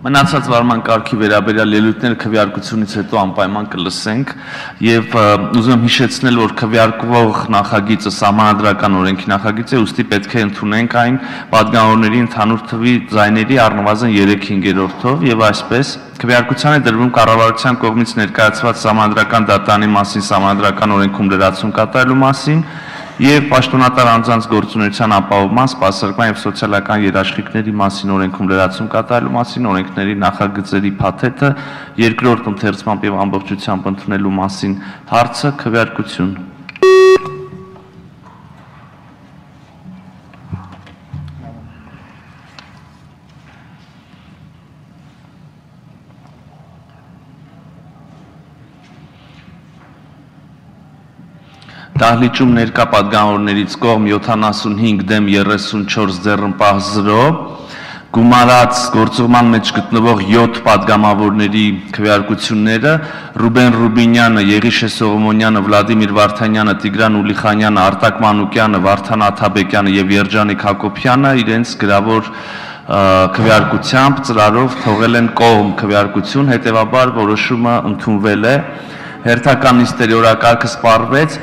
Մնացած վարման կարգի վերաբերյալ ելույթները քվեարկությունից հետո անպայման կլսենք եւ ուզում եմ հիշեցնել, որ քվեարկվող նախագիծը համանդրական օրենքի նախագիծ է, ուստի պետք է ընդունենք այն падգանորների ընդհանուր թվի ձայների առնվազն 3/5-ով եւ այսպես քվեարկության է դրվում կառավարության կողմից ներկայացված համանդրական դատանի մասին համանդրական օրենքում լրացում կատարելու մասին, մասին եւ պաշտոնատար անձանց գործունեության ապահովման, սպասարկման եւ սոցիալական երաշխիքների մասին օրենքում լրացում կատարելու մասին օրենքների նախագծերի փաթեթը երկրորդ ընթերցմամբ եւ ամբողջությամբ ընդունելու մասին հարցը քվեարկություն Դահլիճում ներկա պատգամավորներից կողմ 75 դեմ 34 ձեռնպահ 0 գումարած գործողման մեջ գտնվող 7 падգամավորների քվեարկությունները Ռուբեն Ռուբինյանը, Եղիշե Սողոմոնյանը, Վլադիմիր Վարդանյանը, Տիգրան Ուլիխանյանը, Արտակ Մանուկյանը, Վարդան Աթաբեկյանը եւ Երջանիկ Հակոբյանը իրենց գրավոր քվեարկությամբ ծրարով թողել են կողմ քվեարկություն, հետեւաբար որոշումը ընդունվել է հերթական իստերիորակարգը սպառվեց